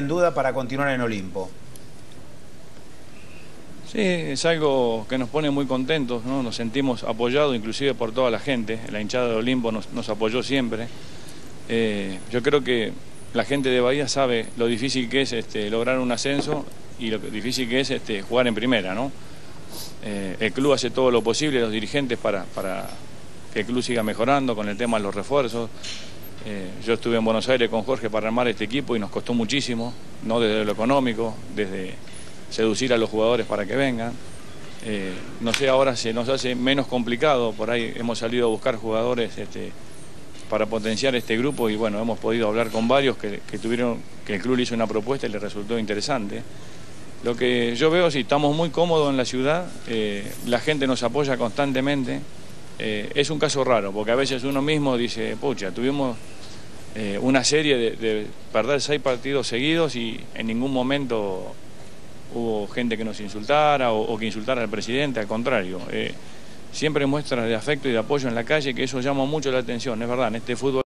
en duda para continuar en Olimpo. Sí, es algo que nos pone muy contentos, ¿no? nos sentimos apoyados inclusive por toda la gente, la hinchada de Olimpo nos, apoyó siempre. Eh, yo creo que la gente de Bahía sabe lo difícil que es este, lograr un ascenso y lo difícil que es este, jugar en primera. ¿no? Eh, el club hace todo lo posible, los dirigentes, para, para que el club siga mejorando con el tema de los refuerzos. Eh, yo estuve en Buenos Aires con Jorge para armar este equipo y nos costó muchísimo, no desde lo económico, desde seducir a los jugadores para que vengan. Eh, no sé, ahora se nos hace menos complicado, por ahí hemos salido a buscar jugadores este, para potenciar este grupo y bueno, hemos podido hablar con varios que, tuvieron, que el club le hizo una propuesta y le resultó interesante. Lo que yo veo, sí, estamos muy cómodos en la ciudad, eh, la gente nos apoya constantemente, eh, es un caso raro, porque a veces uno mismo dice, pucha, tuvimos eh, una serie de, perder seis partidos seguidos y en ningún momento hubo gente que nos insultara o, que insultara al presidente, al contrario. Eh, siempre muestras de afecto y de apoyo en la calle, que eso llama mucho la atención, es verdad, en este fútbol...